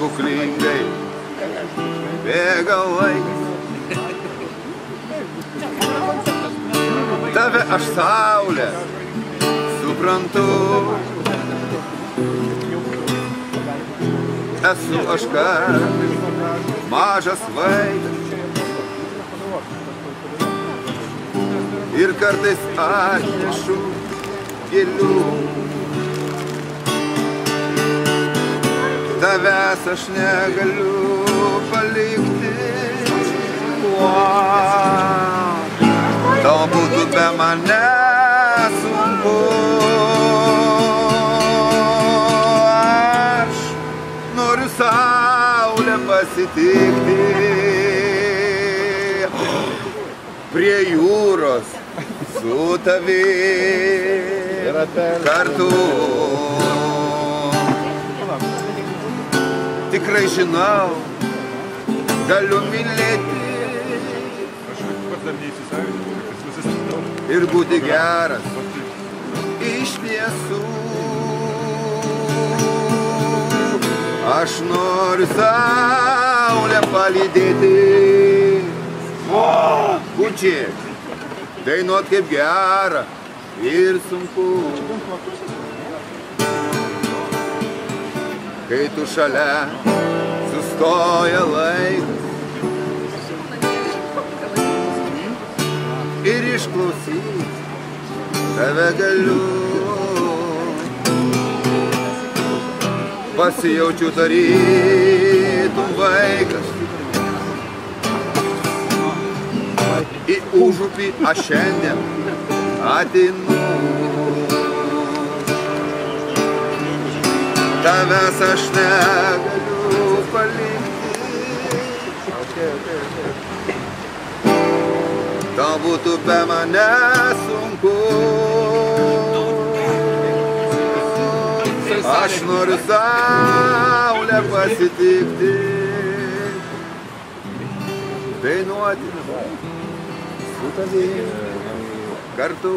stebuklingai bėga laikas. Tave aš saulė suprantu. Esu aš kas, mažas vaikas. Ir kartais atnešu gėlių. Tavęs aš negaliu palikti. Wow. Tau būtų be mane sunku. Aš noriu saulę pasitikti prie jūros su tavi kartu. Tikrai žinau, galiu mylėti ir būti geras iš tiesų. Aš noriu saulę palydėti. Kučiai, dainuot kaip gera ir sunku. Kai tu šalia sustoja laikas ir išklausyti tave galiu. Pasijaučiu tarytum vaikas. Į užupį aš šiandien atinu. Tavęs aš negaliu palikti. Okay, okay, okay tau būtų be mane sunku. Aš noriu saulę pasitikti, dainuoti su tavimi kartu.